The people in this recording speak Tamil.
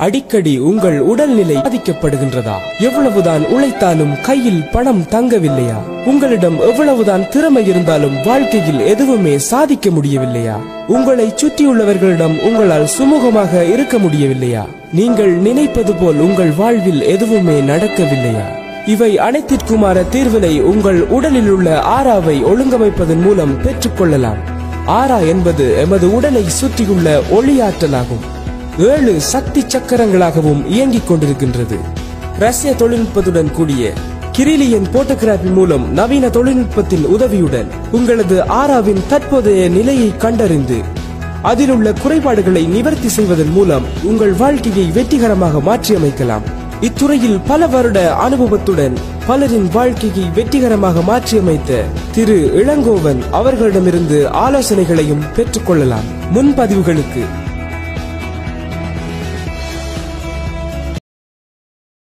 அடிக்கடி உங்கள் உடல்நிலை பாதிக்கப்படுகின்றதா? எவ்வளவுதான் உழைத்தாலும் கையில் பணம் தங்கவில்லையா? உங்களிடம் எவ்வளவுதான் திறமை இருந்தாலும் வாழ்க்கையில் எதுவுமே சாதிக்க முடியவில்லையா? உங்களை சுற்றியுள்ளவர்களிடம் உங்களால் சுமூகமாக இருக்க முடியவில்லையா? நீங்கள் நினைப்பது போல் உங்கள் வாழ்வில் எதுவுமே நடக்கவில்லையா? இவை அனைத்திற்குமாற தீர்வினை உங்கள் உடலில் உள்ள ஆறாவை ஒழுங்கமைப்பதன் மூலம் பெற்றுக்கொள்ளலாம். ஆரா என்பது எமது உடலை சுற்றியுள்ள ஒளியாற்றலாகும். ஏழு சக்தி சக்கரங்களாகவும் இயங்கிக் கொண்டிருக்கின்றது. ரஷ்ய தொழில்நுட்பத்துடன் கூடிய கிரிலியன் போட்டோகிராபி மூலம் நவீன தொழில்நுட்பத்தின் உதவியுடன் உங்களது ஆராவின் தற்போதைய நிலையை கண்டறிந்து அதில் உள்ள குறைபாடுகளை நிவர்த்தி செய்வதன் மூலம் உங்கள் வாழ்க்கையை வெற்றிகரமாக மாற்றியமைக்கலாம். இத்துறையில் பல வருட அனுபவத்துடன் பலரின் வாழ்க்கையை வெற்றிகரமாக மாற்றியமைத்த திரு இளங்கோவன் அவர்களிடமிருந்து ஆலோசனைகளையும் பெற்றுக்கொள்ளலாம் முன்பதிவுகளுக்கு